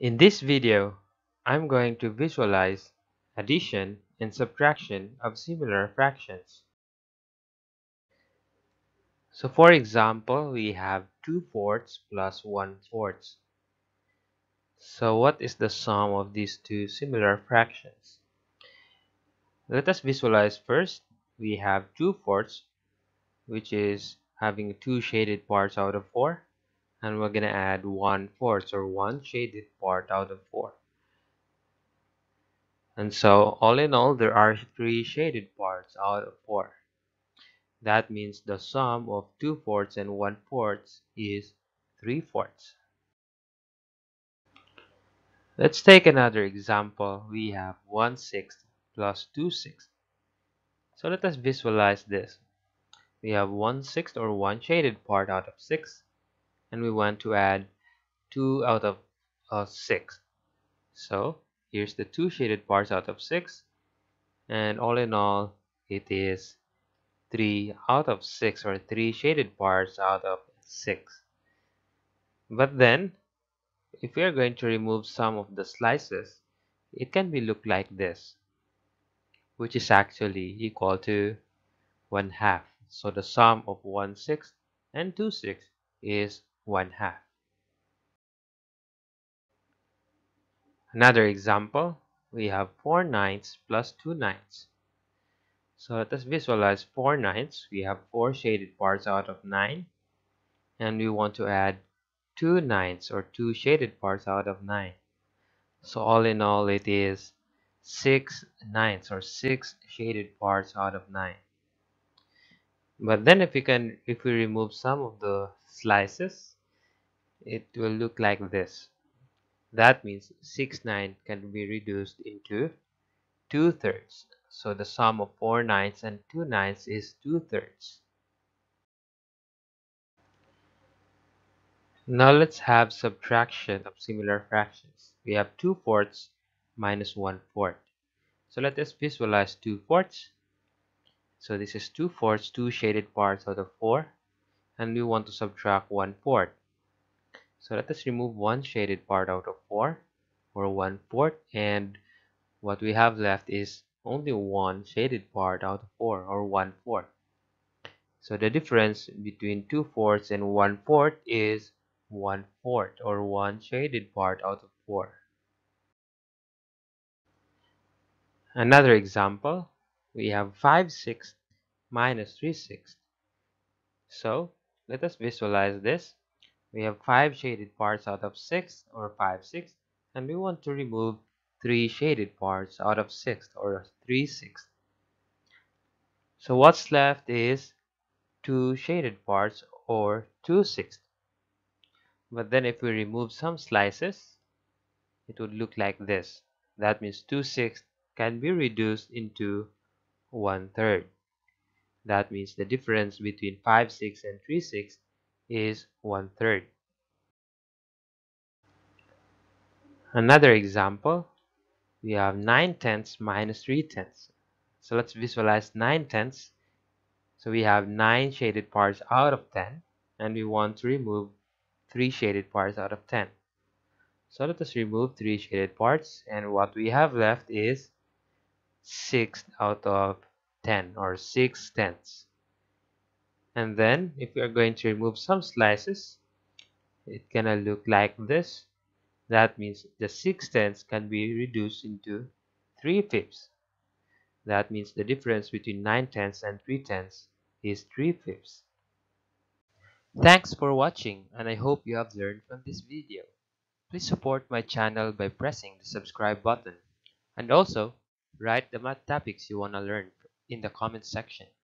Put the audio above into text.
In this video, I'm going to visualize addition and subtraction of similar fractions. So for example, we have 2 fourths plus 1 fourths. So what is the sum of these two similar fractions? Let us visualize first. We have 2 fourths, which is having two shaded parts out of 4 and we're gonna add one fourth or one shaded part out of four. And so all in all there are three shaded parts out of four. That means the sum of two fourths and one fourth is three fourths. Let's take another example. We have one sixth plus two sixths. So let us visualize this. We have one sixth or one shaded part out of six and we want to add 2 out of uh, 6 so here's the two shaded parts out of 6 and all in all it is 3 out of 6 or 3 shaded parts out of 6 but then if we are going to remove some of the slices it can be look like this which is actually equal to 1 half. So the sum of 1 sixth and 2 sixths is 1 half. Another example, we have 4 ninths plus 2 ninths. So let us visualize 4 ninths. We have 4 shaded parts out of 9. And we want to add 2 ninths or 2 shaded parts out of 9. So all in all it is 6 ninths or 6 shaded parts out of 9. But then if we can if we remove some of the slices it will look like this. That means 6 9 can be reduced into 2 thirds. So the sum of 4 ninths and 2 ninths is 2 thirds. Now let's have subtraction of similar fractions. We have 2 fourths minus 1 fourth. So let us visualize 2 fourths. So this is 2 fourths, 2 shaded parts out of 4. And we want to subtract 1 fourth. So let us remove one shaded part out of 4 or 1 fourth and what we have left is only one shaded part out of 4 or 1 fourth. So the difference between 2 fourths and 1 fourth is 1 fourth or one shaded part out of 4. Another example, we have 5 sixths minus 3 sixths. So let us visualize this we have 5 shaded parts out of 6 or 5 6 and we want to remove 3 shaded parts out of 6 or 3 6 so what's left is 2 shaded parts or 2 6 but then if we remove some slices it would look like this. That means 2 6 can be reduced into 1 third. That means the difference between 5 6 and 3 6 is one third. Another example, we have 9 tenths minus 3 tenths. So let's visualize 9 tenths. So we have 9 shaded parts out of 10 and we want to remove 3 shaded parts out of 10. So let us remove 3 shaded parts and what we have left is 6 out of 10 or 6 tenths and then if we are going to remove some slices it gonna look like this. That means the 6 tenths can be reduced into 3 fifths. That means the difference between 9 tenths and 3 tenths is 3 fifths. Thanks for watching and i hope you have learned from this video. Please support my channel by pressing the subscribe button. And also write the math topics you want to learn in the comment section